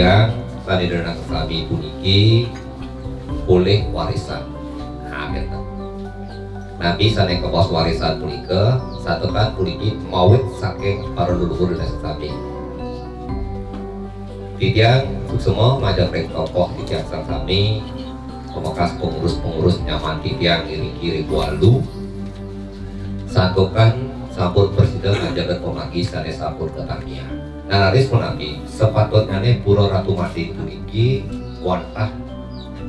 yang sanedana sapi puniki oleh warisan. Nah, nanti sana ke pos warisan satu kan puniki mawit saking para leluhur sapi. sami Titiang semua majak rek tokoh di sang kami pemekas pengurus-pengurus nyaman titiang iri kiri walu. Satukan sampur presiden ngajakan pemagi sana sampur ketania nah naris menabi sepatutnya nih pura ratu mati puliki wantah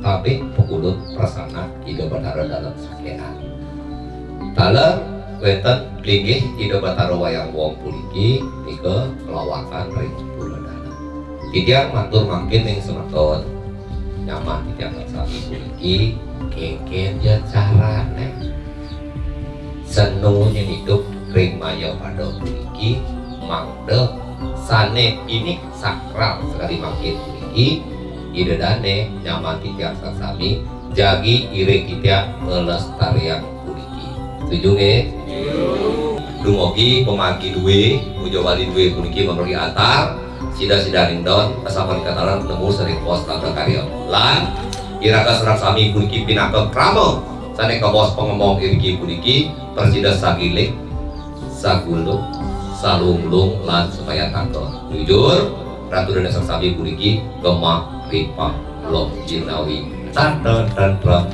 tapi pengulut prasana ida batara dalam sakean. Dalam weten linggih ida batara wayang wong puliki ika kelawakan ring buladana tidak matur makin yang semeton. Nyaman tidak sami puliki kengken ya carane. Senunya hidup ring maya pada puliki mangde sane ini sakral. Sekali makin puliki ide dane nyaman tiap sami jagi ire kita melestarian kuliki setuju nge? Dumogi pemagi duwe mujo wali duwe kuliki memberi antar sida sida rindon bersama dikatakan nemu sering pos tanda karya. Lan iraka serak sami kuliki pinaka kramo sane ke bos pengomong iriki kuliki persida sagilik sagulung salunglung lan supaya tangkel jujur ratu dan sami kuliki gemah pipa lom jinawi tanda dan terang